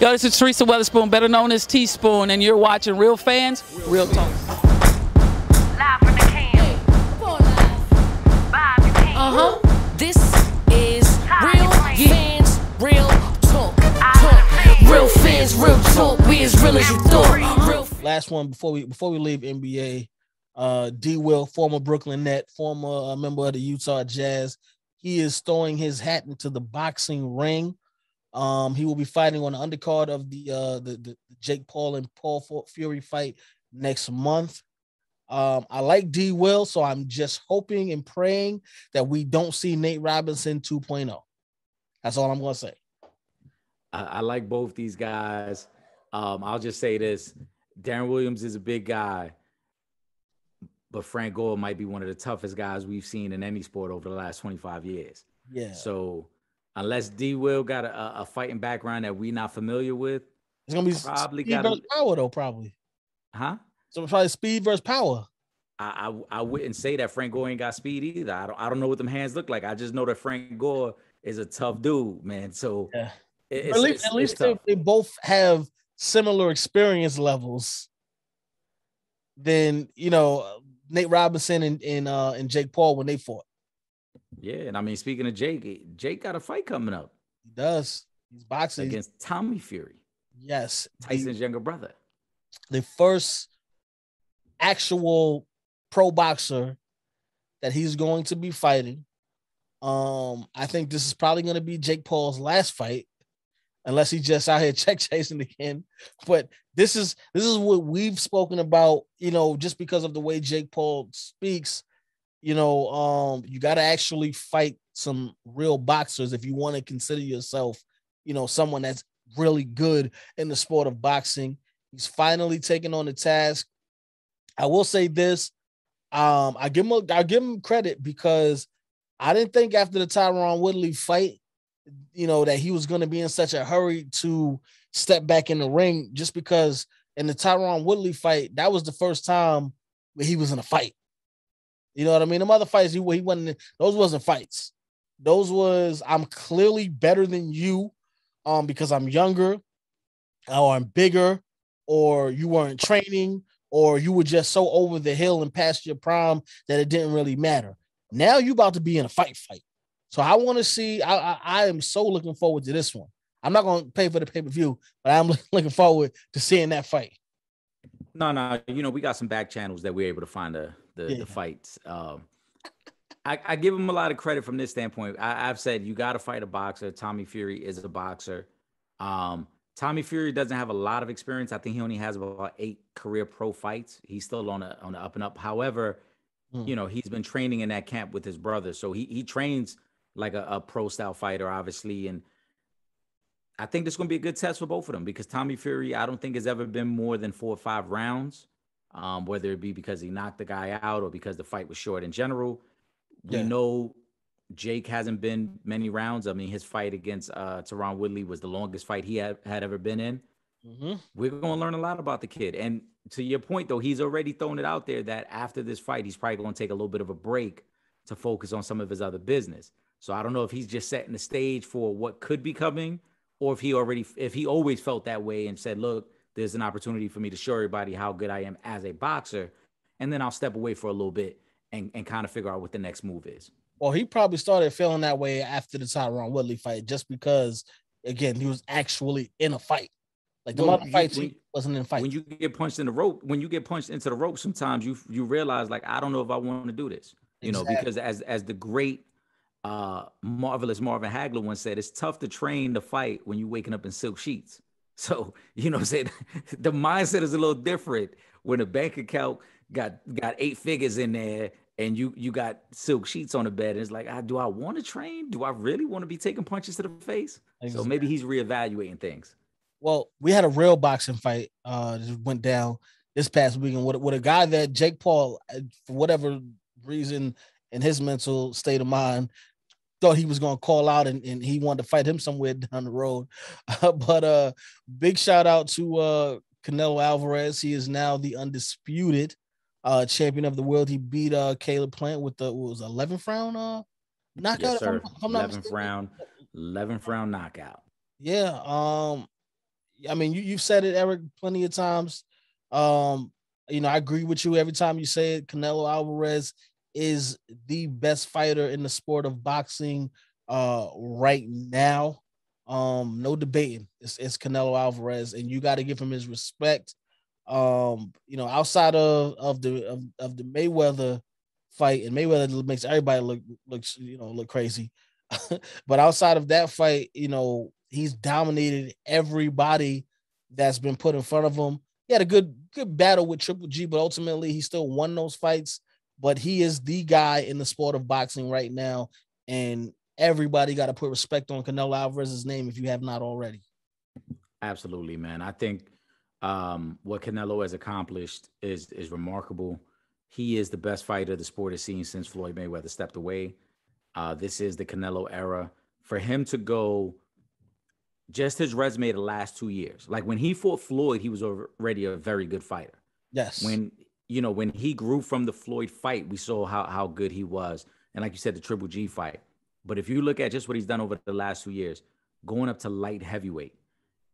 Yo, this is Teresa Weatherspoon, better known as Teaspoon, and you're watching Real Fans, Real Talk. Live from the can. Bob, you can. Uh huh. This is real fans, real talk. talk. Real fans, real talk. We as real as you thought. Last one before we before we leave NBA. Uh, D. Will, former Brooklyn Net, former uh, member of the Utah Jazz, he is throwing his hat into the boxing ring. Um, he will be fighting on the undercard of the uh the, the Jake Paul and Paul Fury fight next month. Um, I like D. Will, so I'm just hoping and praying that we don't see Nate Robinson 2.0. That's all I'm gonna say. I, I like both these guys. Um, I'll just say this: Deron Williams is a big guy, but Frank Gore might be one of the toughest guys we've seen in any sport over the last 25 years. Yeah. So unless D Will got a, a fighting background that we're not familiar with, It's gonna be Probably speed gotta- versus power though, probably. huh? So probably speed versus power. I, I I wouldn't say that Frank Gore ain't got speed either. I don't I don't know what them hands look like. I just know that Frank Gore is a tough dude, man. So Yeah. it- at least, it's- at least it's they, they both have similar experience levels. Then you know Nate Robinson and and uh and Jake Paul when they fought. Yeah, and I mean, speaking of Jake, Jake got a fight coming up He does. He's boxing. against Tommy Fury, yes, the, Tyson's younger brother. the first actual pro boxer that he's going to be fighting. Um, I think this is probably going to be Jake Paul's last fight, unless he just out here check chasing again. But this is this is what we've spoken about. You know, just because of the way Jake Paul speaks, you know, um, you got to actually fight some real boxers if you want to consider yourself, you know, someone that's really good in the sport of boxing. He's finally taken on the task. I will say this. Um, I give him a, I give him credit because I didn't think after the Tyron Woodley fight, you know, that he was going to be in such a hurry to step back in the ring just because in the Tyron Woodley fight, that was the first time where he was in a fight. You know what I mean? The other fights, he, he wasn't, those wasn't fights. Those was, I'm clearly better than you um, because I'm younger or I'm bigger or you weren't training or you were just so over the hill and past your prime that it didn't really matter. Now you about to be in a fight fight. So I want to see. I, I I am so looking forward to this one. I'm not going to pay for the pay per view, but I'm looking forward to seeing that fight. No, no, you know, we got some back channels that we're able to find the the, Yeah. the fights. Um, I, I give him a lot of credit from this standpoint. I, I've said you got to fight a boxer. Tommy Fury is a boxer. Um, Tommy Fury doesn't have a lot of experience. I think he only has about eight career pro fights. He's still on a on the up and up. However, Hmm. you know, he's been training in that camp with his brother, so he he trains like a, a pro style fighter, obviously, and I think this is going to be a good test for both of them because Tommy Fury, I don't think has ever been more than four or five rounds, um, whether it be because he knocked the guy out or because the fight was short in general. We know Jake hasn't been many rounds. I mean, his fight against uh, Tyron Woodley was the longest fight he had, had ever been in. Mhm. We're going to learn a lot about the kid. And to your point, though, he's already thrown it out there that after this fight, he's probably going to take a little bit of a break to focus on some of his other business. So I don't know if he's just setting the stage for what could be coming, or if he already, if he always felt that way and said, "Look, there's an opportunity for me to show everybody how good I am as a boxer, and then I'll step away for a little bit and and kind of figure out what the next move is." Well, he probably started feeling that way after the Tyron Woodley fight, just because again he was actually in a fight. Like the Well, fights, when- he wasn't in fight. When you get punched in the rope, when you get punched into the rope, sometimes you you realize like I don't know if I want to do this. You know, because as as the great uh marvelous Marvin Hagler once said, it's tough to train to fight when you're waking up in silk sheets. So, you know what I'm saying? the mindset is a little different when a bank account got got eight figures in there and you you got silk sheets on the bed. And it's like, ah, do I want to train? Do I really want to be taking punches to the face? So maybe he's reevaluating things. Well, we had a real boxing fight uh that went down this past weekend with, with a guy that Jake Paul, uh, for whatever reason in his mental state of mind, thought he was gonna call out and, and he wanted to fight him somewhere down the road. but uh big shout out to uh Canelo Alvarez. He is now the undisputed uh champion of the world. He beat uh Caleb Plant with the was 11th round uh knockout. Yes, if I'm- I'm 11th mistaken. round, 11th round knockout. Yeah. Um, I mean, you you've said it, Eric, plenty of times. Um, you know, I agree with you every time you say it. Canelo Alvarez is the best fighter in the sport of boxing uh right now. Um, no debating. It's, it's Canelo Alvarez, and you got to give him his respect. Um, you know, outside of of the of, of the Mayweather fight, and Mayweather makes everybody look looks you know look crazy. but outside of that fight, you know, he's dominated everybody that's been put in front of him. He had a good good battle with Triple G, but ultimately he still won those fights. But he is the guy in the sport of boxing right now, and everybody got to put respect on Canelo Alvarez's name if you have not already. Absolutely, man. I think um, what Canelo has accomplished is is remarkable. He is the best fighter the sport has seen since Floyd Mayweather stepped away. Uh, this is the Canelo era. For him to go, just his resume the last two years. Like when he fought Floyd, he was already a very good fighter. Yes. When you know when he grew from the Floyd fight, we saw how how good he was. And like you said, the Triple G fight. But if you look at just what he's done over the last two years, going up to light heavyweight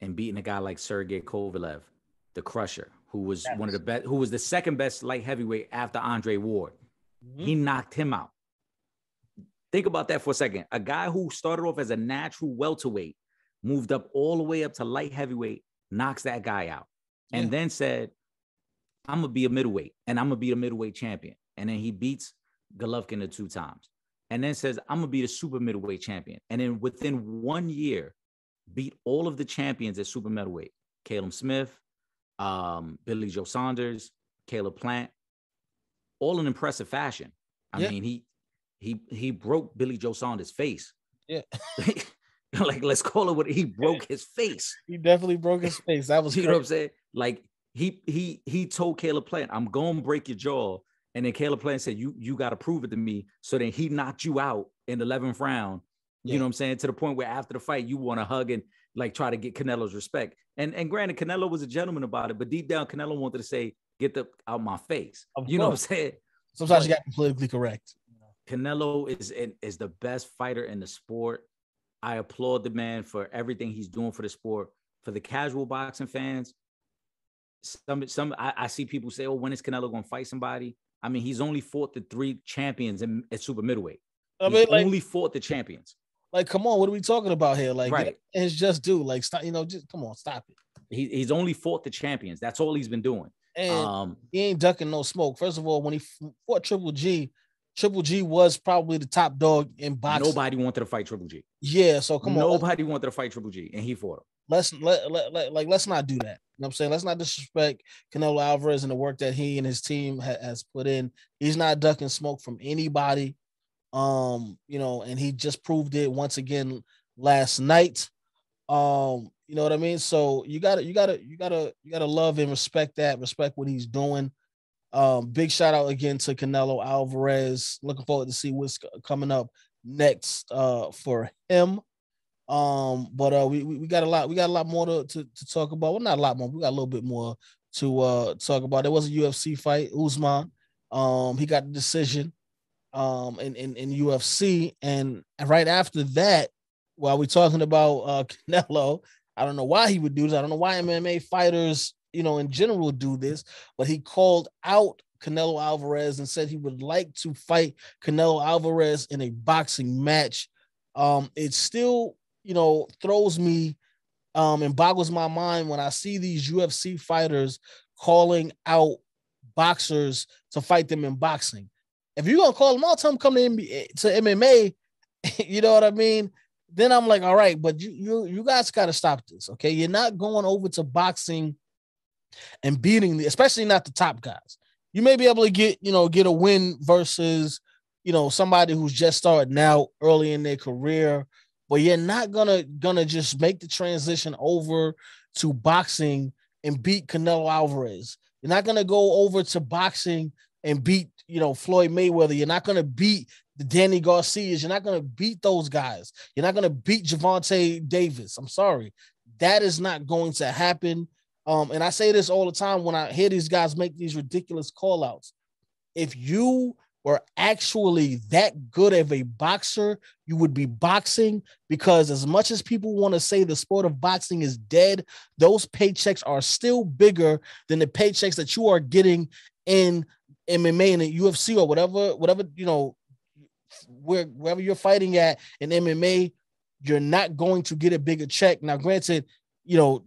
and beating a guy like Sergey Kovalev, the Crusher, who was yes. one of the best, who was the second best light heavyweight after Andre Ward. Mm-hmm. He knocked him out. Think about that for a second. A guy who started off as a natural welterweight, moved up all the way up to light heavyweight, knocks that guy out, yeah. and then said, I'm gonna be a middleweight and I'm gonna be a middleweight champion. And then he beats Golovkin the two times. And then says, I'm gonna be the super middleweight champion. And then within one year, beat all of the champions at super middleweight. Caleb Smith, um, Billy Joe Saunders, Caleb Plant, all in impressive fashion. I yeah. mean, he he he broke Billy Joe Saunders' face. Yeah. like let's call it what he broke his face. He definitely broke his face. That was you know what I'm saying? Like he he he told Caleb Plant, I'm gonna break your jaw. And then Caleb Plant said, You you gotta prove it to me. So then he knocked you out in the 11th round. You yeah. know what I'm saying? To the point where after the fight, you want to hug and like try to get Canelo's respect. And and granted, Canelo was a gentleman about it, but deep down, Canelo wanted to say, "Get the out my face." Of you course. know what I'm saying? Sometimes but you got to be politically correct. Canelo is is the best fighter in the sport. I applaud the man for everything he's doing for the sport. For the casual boxing fans, some some I, I see people say, "Oh, when is Canelo going to fight somebody?" I mean, he's only fought the three champions in, at super middleweight. I mean, like, only fought the champions. Like, come on, what are we talking about here? Like, right. it's just do like stop. You know, just come on, stop it. He, he's only fought the champions. That's all he's been doing. And um, he ain't ducking no smoke. First of all, when he fought Triple G, Triple G was probably the top dog in boxing. Nobody wanted to fight Triple G. Yeah, so come Nobody on. Nobody wanted to fight Triple G, and he fought him. Let's let, let, let, like let's not do that. You know what I'm saying? Let's not disrespect Canelo Alvarez and the work that he and his team ha- has put in. He's not ducking smoke from anybody. Um, you know, and he just proved it once again last night. Um, you know what I mean? So you gotta, you gotta, you gotta, you gotta love and respect that, respect what he's doing. Um, big shout out again to Canelo Alvarez. Looking forward to see what's coming up next uh for him. Um, but uh we, we got a lot, we got a lot more to, to, to talk about. Well, not a lot more, we got a little bit more to uh talk about. There was a UFC fight, Usman. Um, he got the decision um in, in, in UFC, and right after that, while we're talking about uh Canelo, I don't know why he would do this. I don't know why MMA fighters, you know, in general do this, but he called out Canelo Alvarez and said he would like to fight Canelo Alvarez in a boxing match. Um, it's still, you know, throws me um and boggles my mind when I see these UFC fighters calling out boxers to fight them in boxing. If you're gonna call them out, tell them come to, NBA, to MMA. you know what I mean? then I'm like, all right, but you you you guys got to stop this, okay? You're not going over to boxing and beating the, especially not the top guys. You may be able to get you know get a win versus you know somebody who's just starting out early in their career, but you're not gonna gonna just make the transition over to boxing and beat Canelo Alvarez. You're not gonna go over to boxing and beat you know Floyd Mayweather. You're not gonna beat the Danny Garcias. You're not to beat those guys. You're not to beat Gervonta Davis. I'm sorry. That is not going to happen. Um, and I say this all the time when I hear these guys make these ridiculous call outs. If you were actually that good of a boxer, you would be boxing because as much as people want to say the sport of boxing is dead, those paychecks are still bigger than the paychecks that you are getting in MMA and the UFC or whatever, whatever, you know, where wherever you're fighting at in MMA, you're not going to get a bigger check. Now, granted, you know,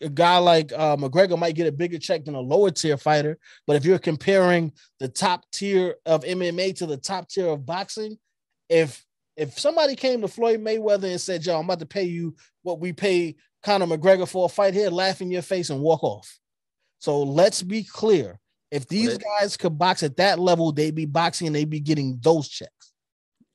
a guy like uh, McGregor might get a bigger check than a lower tier fighter, but if you're comparing the top tier of MMA to the top tier of boxing, if if somebody came to Floyd Mayweather and said, "Yo, I'm about to pay you what we pay Conor McGregor for a fight here," laugh in your face and walk off. So let's be clear: if these guys could box at that level, they'd be boxing and they'd be getting those checks.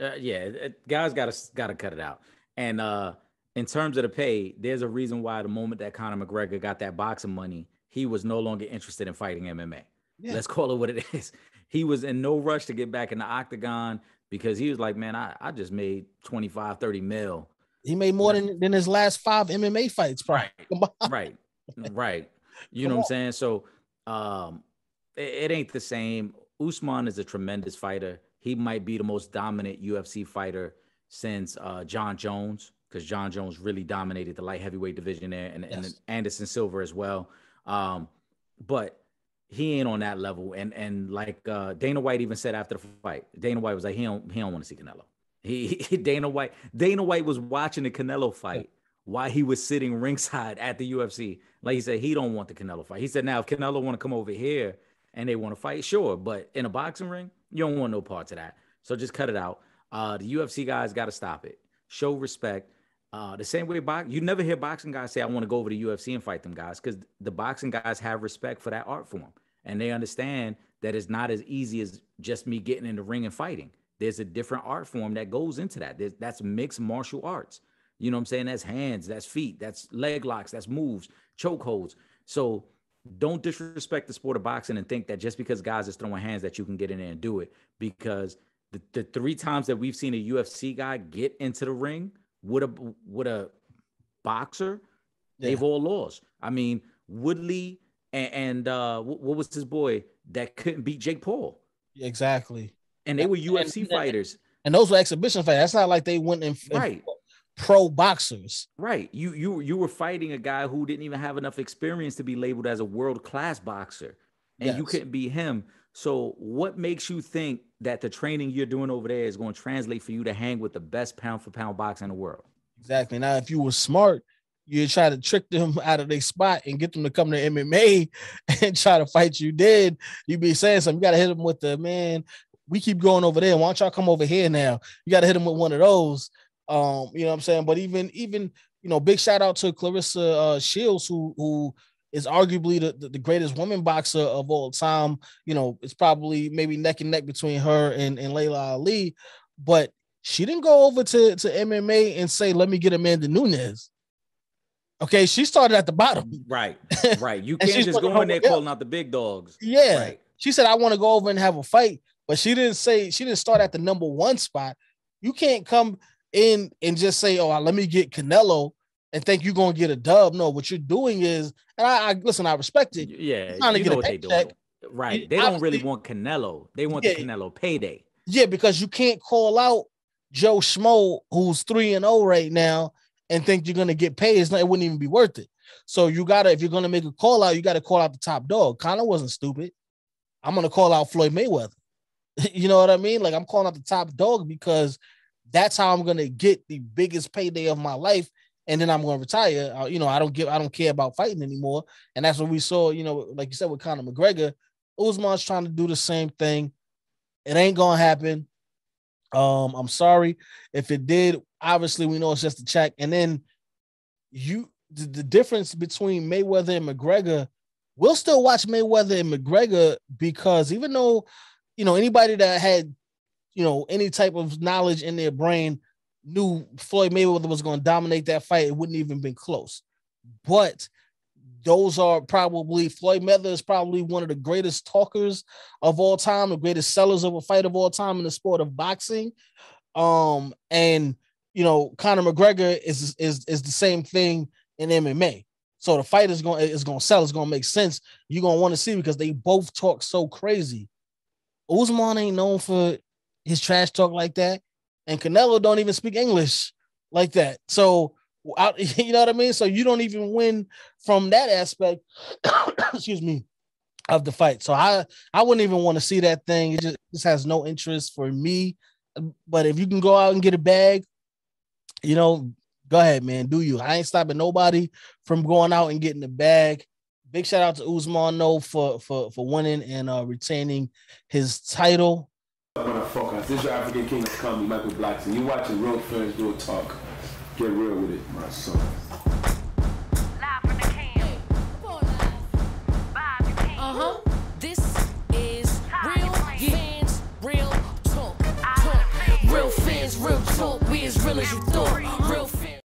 Uh, yeah, guys got to got to cut it out. And uh in terms of the pay, there's a reason why the moment that Conor McGregor got that boxing money, he was no longer interested in fighting MMA. Yeah. Let's call it what it is. He was in no rush to get back in the octagon because he was like, man, I, I just made 25, 30 mil. He made more than, than his last five MMA fights, right? Right, right. You Come know what I'm saying? So um it, it ain't the same. Usman is a tremendous fighter. He might be the most dominant UFC fighter since uh, Jon Jones because Jon Jones really dominated the light heavyweight division there, and, yes. and Anderson Silva as well. Um, but he ain't on that level. And and like uh, Dana White even said after the fight, Dana White was like, he don't he don't want to see Canelo. He, he, Dana White Dana White was watching the Canelo fight yeah. while he was sitting ringside at the UFC. Like he said, he don't want the Canelo fight. He said, now if Canelo want to come over here and they want to fight, sure, but in a boxing ring, you don't want no parts of that. So just cut it out. Uh, the UFC guys got to stop it. Show respect. Uh, the same way box, you never hear boxing guys say, "I want to go over to UFC and fight them guys," because the boxing guys have respect for that art form, and they understand that it's not as easy as just me getting in the ring and fighting. There's a different art form that goes into that. There's, that's mixed martial arts. You know what I'm saying? That's hands, that's feet, that's leg locks, that's moves, choke holds. So don't disrespect the sport of boxing and think that just because guys is throwing hands that you can get in there and do it. Because the, the three times that we've seen a UFC guy get into the ring with a with a boxer, yeah. they've all lost. I mean, Woodley and, and uh, what was his boy that couldn't beat Jake Paul? Exactly. And they were UFC and, fighters. And those were exhibition fights. That's not like they went in right. pro boxers. Right. You you you were fighting a guy who didn't even have enough experience to be labeled as a world class boxer, and yes. you couldn't beat him. So, what makes you think that the training you're doing over there is going to translate for you to hang with the best pound for pound boxer in the world? Exactly. Now, if you were smart, you'd try to trick them out of their spot and get them to come to MMA and try to fight you dead. You'd be saying something. You got to hit them with the man. We keep going over there. Why don't y'all come over here now? You got to hit them with one of those. Um, you know what I'm saying? But even, even, you know, big shout out to Claressa uh, Shields, who who is arguably the, the, greatest woman boxer of all time. You know, it's probably maybe neck and neck between her and, and Laila Ali, but she didn't go over to, to MMA and say, let me get Amanda Nunes. Okay, she started at the bottom. Mm, right, right. You can't just go in there calling out the big dogs. Yeah. Right. She said, I want to go over and have a fight, but she didn't say she didn't start at the number one spot. You can't come in and just say, Oh, let me get Canelo and think you're gonna get a dub. No, what you're doing is, and I, I listen, I respect it. Yeah, trying to get a paycheck. Right. They don't really want Canelo. They want yeah, the Canelo payday. Yeah, because you can't call out Joe Schmo, who's three and zero oh right now, and think you're gonna get paid. It's not, it wouldn't even be worth it. So you gotta, if you're gonna make a call out, you gotta call out the top dog. Conor wasn't stupid. I'm gonna call out Floyd Mayweather. you know what I mean? Like I'm calling out the top dog because that's how I'm gonna get the biggest payday of my life and then I'm going to retire. You know, I don't give, I don't care about fighting anymore. And that's what we saw. You know, like you said with Conor McGregor, Usman's trying to do the same thing. It ain't gonna happen. Um, I'm sorry if it did. Obviously, we know it's just a check. And then you, the, the difference between Mayweather and McGregor, we'll still watch Mayweather and McGregor because even though, you know, anybody that had, you know, any type of knowledge in their brain knew Floyd Mayweather was going to dominate that fight, it wouldn't even been close. But those are probably Floyd Mayweather is probably one of the greatest talkers of all time, the greatest sellers of a fight of all time in the sport of boxing. Um, and you know, Conor McGregor is is is the same thing in MMA. So the fight is going is going to sell. It's going to make sense. You're going to want to see because they both talk so crazy. Usman ain't known for his trash talk like that, and Canelo don't even speak English like that. So, you know what I mean. So you don't even win from that aspect. excuse me, of the fight. So I I wouldn't even want to see that thing. It just just has no interest for me. But if you can go out and get a bag, you know, go ahead, man. Do you? I ain't stopping nobody from going out and getting the bag. Big shout out to Usman No for for for winning and uh retaining his title. Motherfuckers, this is your African King of Comedy, Michael Blackson. You watching Real Friends, Real Talk. Get real with it, my son. Uh-huh. This is real fans, real talk. talk. Real fans, real talk. We as real as you thought. Real